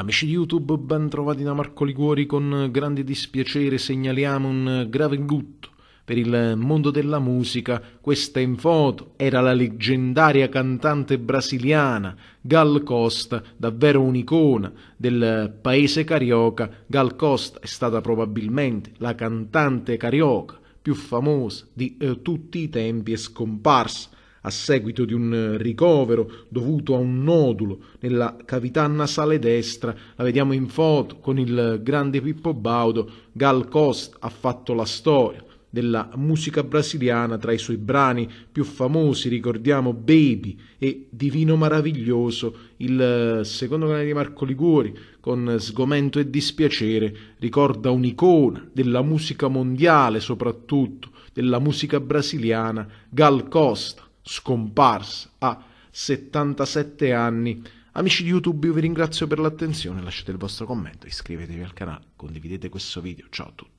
Amici di YouTube, ben trovati da Marco Liguori. Con grande dispiacere segnaliamo un grave lutto per il mondo della musica. Questa in foto era la leggendaria cantante brasiliana Gal Costa, davvero un'icona del paese carioca. Gal Costa è stata probabilmente la cantante carioca più famosa di eh, tutti i tempi, è scomparsa a seguito di un ricovero dovuto a un nodulo nella cavità nasale destra, la vediamo in foto con il grande Pippo Baudo, Gal Costa ha fatto la storia della musica brasiliana tra i suoi brani più famosi. Ricordiamo Baby e Divino Maraviglioso il secondo canale di Marco Liguori con sgomento e dispiacere ricorda un'icona della musica mondiale soprattutto della musica brasiliana. Gal Costa scomparsa a 77 anni. Amici di YouTube, io vi ringrazio per l'attenzione, lasciate il vostro commento, iscrivetevi al canale, condividete questo video. Ciao a tutti.